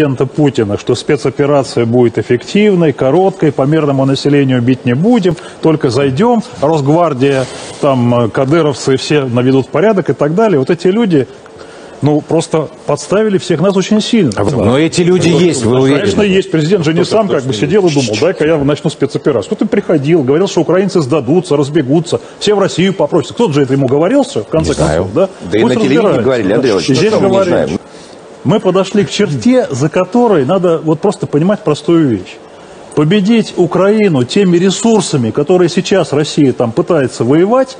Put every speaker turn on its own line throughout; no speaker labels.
президента Путина, что спецоперация будет эффективной, короткой, по мирному населению бить не будем, только зайдем, Росгвардия, там, э, кадыровцы все наведут порядок и так далее. Вот эти люди, ну, просто подставили всех нас очень сильно.
Но эти люди есть, вы уверены?
Конечно, есть. Президент же не сам как бы сидел и думал, дай-ка я начну спецоперацию. Кто-то приходил, говорил, что украинцы сдадутся, разбегутся, все в Россию попросят. Кто-то же это ему говорил все, в конце
Не знаю.
концов, да?
Да и
Пусть
на телевидении говорили, Андрей
Здесь
не
говорили. Мы подошли к черте, за которой надо вот просто понимать простую вещь. Победить Украину теми ресурсами, которые сейчас Россия там пытается воевать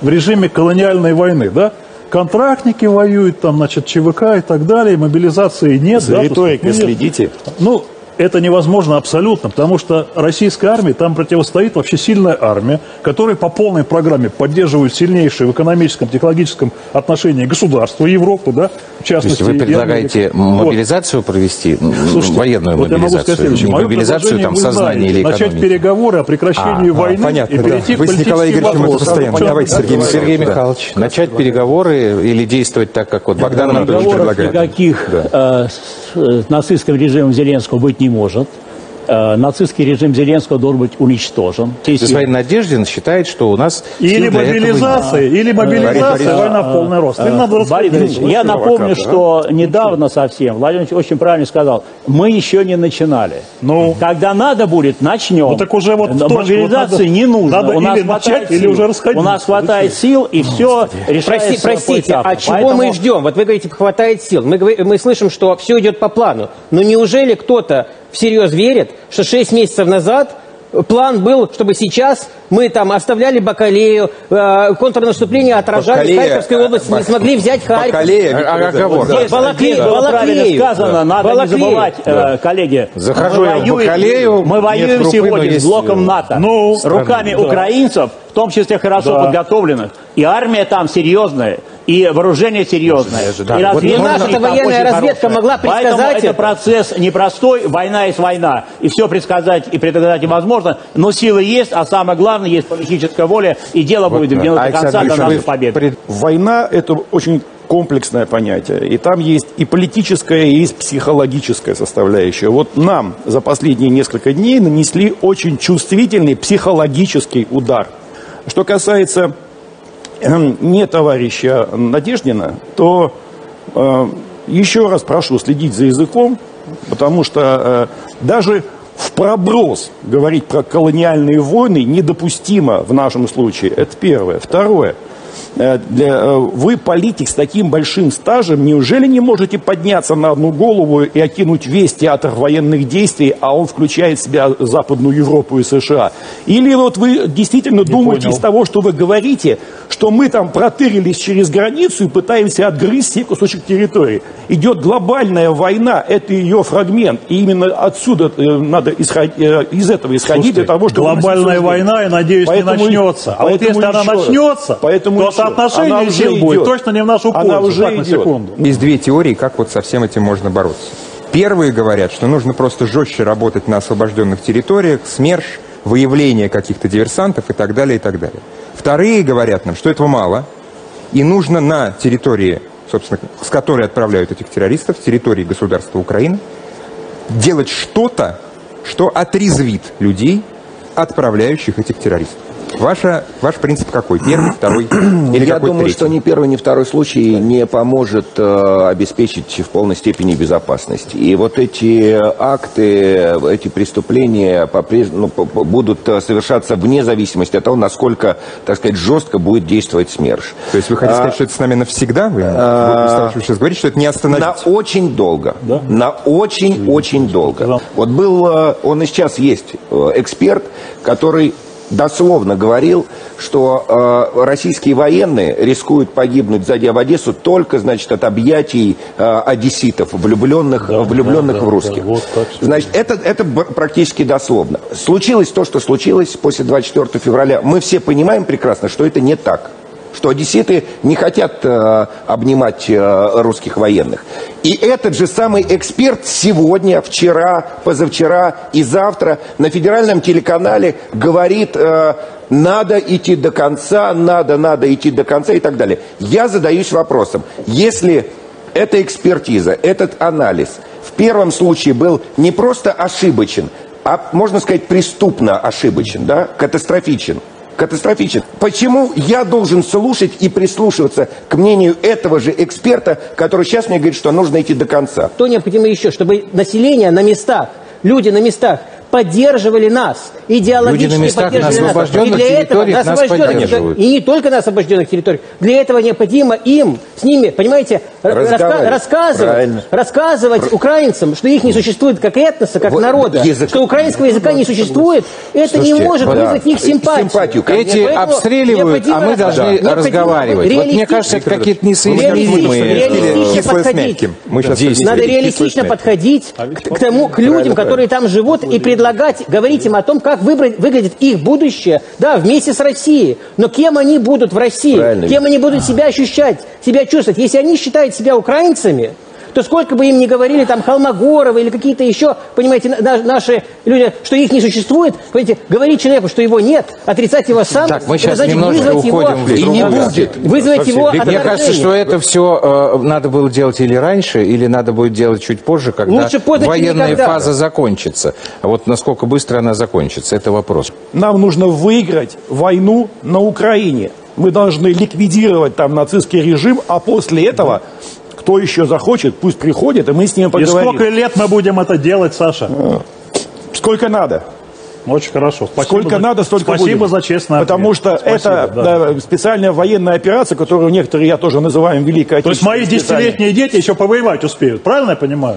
в режиме колониальной войны, да? Контрактники воюют, там, значит, ЧВК и так далее, мобилизации нет.
За
да,
риторикой
нет.
следите.
Ну, это невозможно абсолютно, потому что российской армии там противостоит вообще сильная армия, которая по полной программе поддерживает сильнейшее в экономическом, технологическом отношении государство, Европу, да, в
То
частности.
есть вы предлагаете
Америку. Вот.
мобилизацию провести,
Слушайте,
военную
вот я могу сказать
мобилизацию,
следующее.
не
Мое
мобилизацию там
вы
сознания или
Начать
экономики?
переговоры о прекращении
А,
войны
понятно,
и
да.
перейти
Вы
к
с Николаем Игоревичем это постоянно
чем
Давайте, Сергей
дело?
Сергей
Да.
Михайлович, начать переговоры или действовать так, как вот Богдан Анатольевич предлагает?
никаких с э, нацистским режимом Зеленского быть не может. Э, нацистский режим Зеленского должен быть уничтожен.
Господин Надеждин считает, что у нас
Или мобилизация, или мобилизация, война в полный рост.
Борис Борисович, я напомню, что недавно совсем, Владимир Ильич очень правильно сказал, мы еще не начинали.
Ну.
Когда надо будет, начнем.
Ну, так уже вот
мобилизации
вот надо-
не нужно.
надо
У нас
или начать,
хватает
или уже расходиться.
У нас хватает сил, и все решается
Прости- простите, а чего
Поэтому-
мы ждем? Вот вы говорите, хватает сил. Мы слышим, что все идет по плану. Но неужели кто-то всерьез верит, что 6 месяцев назад план был, чтобы сейчас мы там оставляли Бакалею, э, контрнаступление отражали,
Бакалея,
в Харьковской области не смогли взять Харьков.
Бакалея,
А- а-.
Балаклею,
Здесь было правильно
Балаклею.
сказано,
Да.
надо
Балаклею.
не забывать, э, коллеги.
Захожу
мы
я в
воюем,
Бакалею,
мы воюем
группы, но
сегодня
есть,
с блоком
э,
НАТО,
ну,
руками
да.
украинцев, в том числе хорошо
Да.
подготовленных. И армия там серьезная, и вооружение серьезное.
Да.
И
Вот
разведка
наша-то
там
военная разведка
хорошая.
могла
Поэтому
предсказать
это
это.
процесс непростой, война есть война. И все предсказать и предугадать невозможно, но силы есть, а самое главное, есть политическая воля, и дело будет доведено до
Александр
конца, до нашей победы.
пред-
Война – это очень комплексное понятие. И там есть и политическая, и есть психологическая составляющая. Вот нам за последние несколько дней нанесли очень чувствительный психологический удар. Что касается не товарища Надеждина, то э, еще раз прошу следить за языком, потому что э, даже в проброс говорить про колониальные войны недопустимо в нашем случае. Это первое. Второе. Э, Для, э, вы политик с таким большим стажем, неужели не можете подняться на одну голову и окинуть весь театр военных действий, а он включает в себя Западную Европу и США? Или вот вы действительно думаете
понял.
из того, что вы говорите, что мы там протырились через границу и пытаемся отгрызть себе кусочек территории? Идет глобальная война, это ее фрагмент, и именно отсюда э, надо исход- из этого исходить
Слушайте,
для того, чтобы...
глобальная война, я надеюсь,
Поэтому-
не начнется. А вот если она
еще
начнется,
Поэтому
то
Она
соотношение
уже
сил будет
идет.
точно не в нашу
Она
пользу.
уже
так, на
идет.
секунду.
Есть две теории, как вот со всем этим можно бороться. Первые говорят, что нужно просто жестче работать на освобожденных территориях, СМЕРШ, выявление каких-то диверсантов и так далее, и так далее. Вторые говорят нам, что этого мало, и нужно на территории, собственно, с которой отправляют этих террористов, территории государства Украины, делать что-то, что отрезвит людей, отправляющих этих террористов. Ваша, ваш принцип какой? Первый, второй или
Я
какой
думаю,
третий?
что ни первый, ни второй случай не поможет э, обеспечить в полной степени безопасность. И вот эти акты, эти преступления попрежнему, ну, по- по- будут э, совершаться вне зависимости от того, насколько, так сказать, жестко будет действовать СМЕРШ.
То есть вы хотите сказать, что это с нами навсегда? Вы, вы, вы сейчас говорите, что это не остановить?
На очень долго. На очень-очень долго. Вот был, э, он и сейчас есть э, эксперт, который дословно говорил, что э, российские военные рискуют погибнуть, зайдя в Одессу, только, значит, от объятий э, одесситов, влюбленных, влюбленных
да,
в русских.
да, вот так
Значит, это, это практически дословно. Случилось то, что случилось после 24 февраля. Мы все понимаем прекрасно, что это не так. Что одесситы не хотят э, обнимать э, русских военных. И этот же самый эксперт сегодня, вчера, позавчера и завтра на федеральном телеканале говорит, э, надо идти до конца, надо, надо идти до конца и так далее. Я задаюсь вопросом, если эта экспертиза, этот анализ в первом случае был не просто ошибочен, а, можно сказать, преступно ошибочен, да, катастрофичен. Катастрофичен. Почему я должен слушать и прислушиваться к мнению этого же эксперта, который сейчас мне говорит, что нужно идти до конца?
Что необходимо еще? Чтобы население на местах, люди на местах поддерживали нас, идеологически
Люди на местах,
нас. И для этого,
нас
освобожденных
поддерживают.
И не только на освобожденных территориях. Для этого необходимо им, с ними, понимаете, раска- рассказывать,
Правильно.
рассказывать украинцам, что их не существует как этноса, как
Вот
народа,
язык-
что украинского языка не существует, это не
Слушайте,
может
да.
вызвать в них симпатию.
Симпатию, конечно.
Эти
Поэтому
обстреливают, а
необходимо
мы должны
необходимо
разговаривать. Вот мне кажется, это какие-то несоизмеримые
подходить. Надо реалистично подходить к тому, к людям, которые там живут, и предлагать, говорить им о том, как выбрать, выглядит их будущее, да, вместе с Россией. Но кем они будут в России?
Правильно.
Кем они будут себя ощущать, себя чувствовать? Если они считают себя украинцами, то сколько бы им ни говорили там Холмогоровы или какие-то еще, понимаете, на- наши люди, что их не существует, понимаете, говорить человеку, что его нет, отрицать его сам,
Так, мы
это
сейчас
значит
немножко
вызвать его,
уходим в
И не будет.
вызвать его
Мне кажется, что это все надо было делать или раньше, или надо будет делать чуть позже, когда
Лучше поздно,
военная фаза закончится. А вот насколько быстро она закончится, это вопрос.
Нам нужно выиграть войну на Украине. Мы должны ликвидировать там нацистский режим, а после этого, кто еще захочет, пусть приходит, и мы с ними
И
поговорим.
сколько лет мы будем это делать, Саша?
Сколько надо.
Очень хорошо. Спасибо
Сколько
за-
надо, столько
Спасибо
будем.
за честный
Потому
ответ.
что
Спасибо,
это
да.
да, специальная военная операция, которую некоторые я тоже называем Великой
То есть мои десятилетние дети еще повоевать успеют, правильно я понимаю?